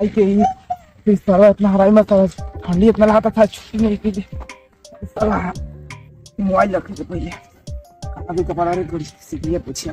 आई के ही। फिर साला इतना हराई मत साला ठंडी इतना लगा था छुट्टी नहीं की साला मोबाइल रख के पहले। अभी कपड़ा रे गुड़ी सीखिए पूछिए।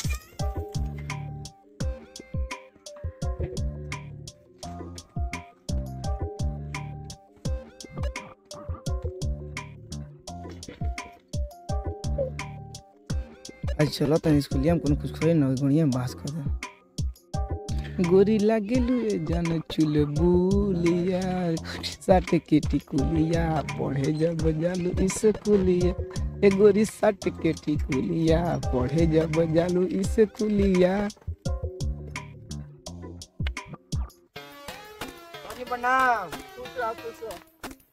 आज चलो तनी स्कूलिया में कोनो कुछ खोले ना गुड़िया में बास कर दे। गोरी लागेलू ए जान चुल बुलिया साट के टिकुलिया पढ़े जब जालू स्कूलिया ए गोरी साट के टिकुलिया पढ़े जब जालू स्कूलिया प्रणाम खुश रह खुश रह।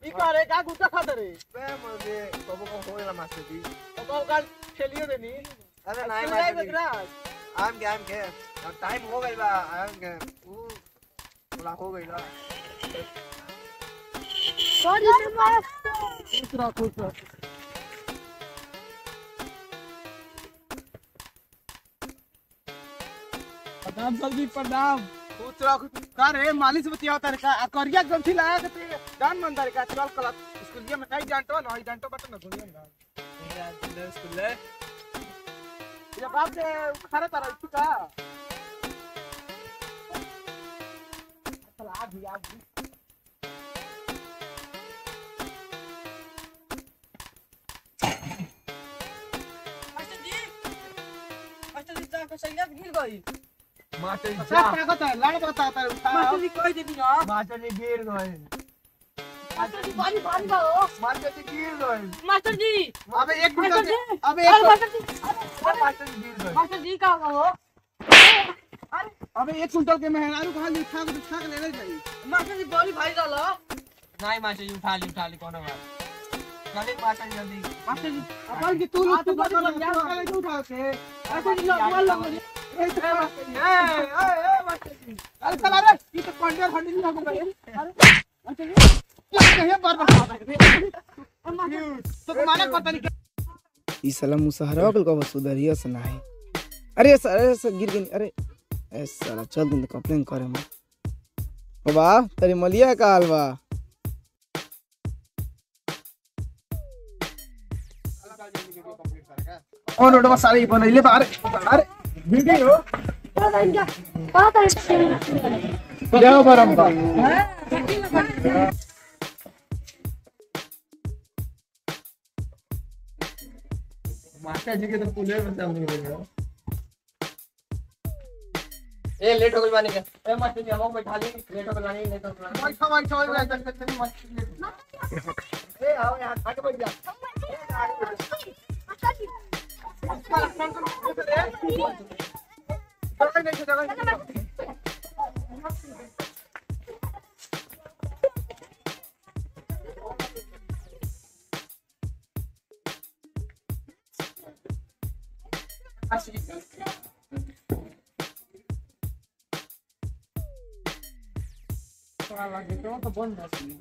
ई करे का गुस्सा खाता रे मैं मुझे बाबू को हो गया मास्टर जी तो का खेलियो देनी अरे नहीं नहीं मास्टर जी बकरा आम के आम के अब टाइम हो गई बा आम के ऊ थोड़ा हो गई बा। खुश रह खुश रह। प्रणाम जल्दी प्रणाम। खुश रह का रे मालिश बतिया होता रे का? करिया गंठी लगा के ते जान मन रे का चल कल। स्कूलिया में कई जानतो ना हई जानतो बट ना गुड़िया ना स्कूल ये बाप से खरे तरह तू का चल आ भी आ भी मास्टर जी मास्टर जी तो संगत गिर गई मास्टर जी क्या कहता है लड़ बताता है उठा मास्टर जी ना गिर गए मास्टर जी पानी पानी पाओ मास्टर जी गिर गए मास्टर जी अबे एक मिनट अबे एक मास्टर जी अरे मास्टर जी गिर गए। मास्टर जी कहाँ हो? अबे एक कुंटल के मेहरारू कहा उठा के उठा के ले ले जाई मास्टर जी बॉडी भाई डालो नहीं मास्टर जी उठा ली उठा ली कौन बात जल्दी मास्टर जी जल्दी। मास्टर जी अपन की तू हाँ, तू तो बता बड़ी बढ़िया उठा के उठा के मास्टर जी लोग बोल लो ए तो ए ए मास्टर जी अरे चला रे ये तो पंडिया खंडी नहीं हो अरे मास्टर जी क्या कहे बार बार तो तुम्हारा पता नहीं ई साला मुसहरा कल का सुधरिया से ना है अरे सर अरे सर गिर गई अरे ए साला चल दिन कंप्लेन करे मैं बाबा तेरी मलिया का हाल बा और रोड सारे बनैले बा अरे अरे वीडियो जाओ बरम बा मास्टर जी के तो पुलिस में सामने गए ए लेट हो गई बानी के ए मास्टर जी हम बैठा ली लेट हो गई बानी लेट हो गई बानी बैठा बैठा बैठा चल चल मत ए आओ यहाँ आके बैठ जा तो बंद Kalau gitu kebon gak sih?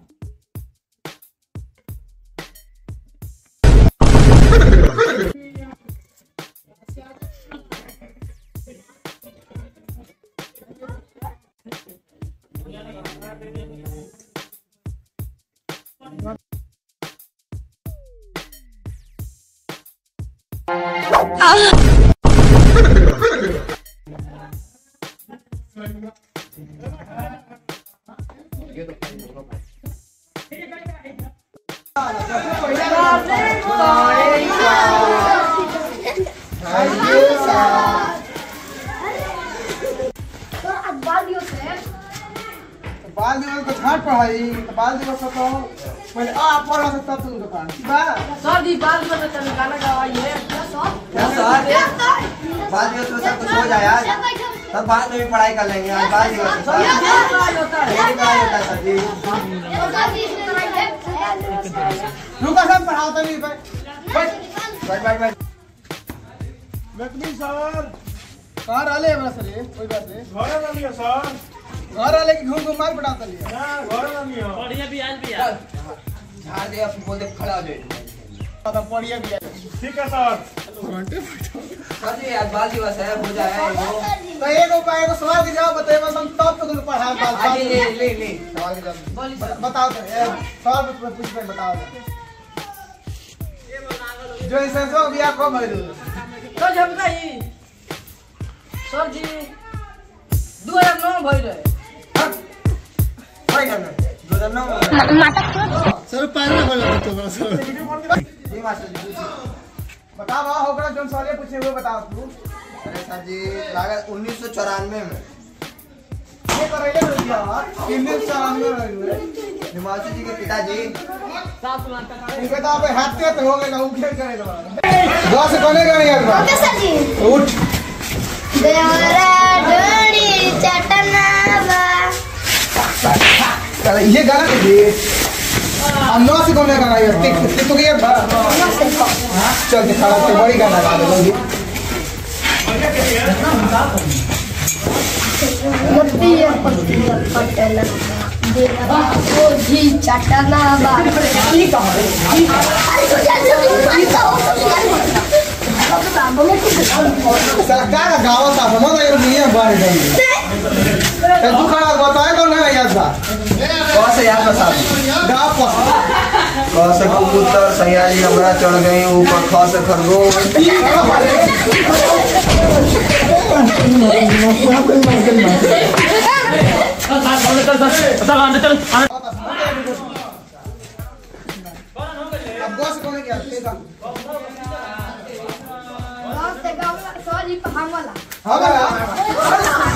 Ah! बाल दिवस को छाट पढ़ाई तो बाल दिवस को पहले आ पढ़ा सकता तू दुकान। सर दी बाल दिवस का गाना गवाई है क्या सर बाद में सब कुछ हो जाए आज। तब बाद में भी पढ़ाई कर लेंगे आज बाद में। पढ़ाई होता है है सर जी। रुका सब पढ़ाओ तो नहीं बैठ बैठ बैठ बैठ लक्ष्मी सर। कहाँ रहले हमरा सर ये कोई बात नहीं। घर लिया सर। घर रहले कि घूम घूम मार पटाता लिया। ना घर ना लिया झाड़ दे अपनी बोल दे खड़ा हो जाए। तो पढ़िया भी है ठीक है सर सर जी आज बाल दिवस है हो जाए तो एक उपाय एगो सवाल के जवाब बताइए बस हम तब तक पढ़ा बाल आज ले ले ले सवाल के जवाब बताओ तो सवाल पूछ पूछ पे बताओ तो। जो इसे जो बिया को भइल सर जी हम सर जी दू हज़ार भई रहे भाई हज़ार नौ सर पैर में बोल तो सर। जी मास्टर जी बताओ हाँ होकरा जोन सवाल पूछे वो बताओ तू। अरे सर जी लागत उन्नीस सौ चौरानवे में। ये तो हाँ इंडियन चलान में हिमांशु जी के पिताजी। तो तो हो गए करेगा दस कोने का नहीं आता सर जी। उठ। देवरा डोरी चटनावा। चल ये गाना हम नौ से कोने गाना है टिक टिक तो ये चल के खड़ा से बड़ी गाना गा दो मोतिया पतिया पटना देवरा ओझी चटनावा ठीक है अरे तो सरकार का गाँव समझ नहीं है बाहर जाएँगे तू खड़ा बताए तो ना याद था कौन से याद बता गाँव पर। क से कबूतर सयाली हमरा चढ़ गई ऊपर ख से खरगोश अब गौ से कोने क्या? ठीक है सॉरी हमला हाँ बड़ा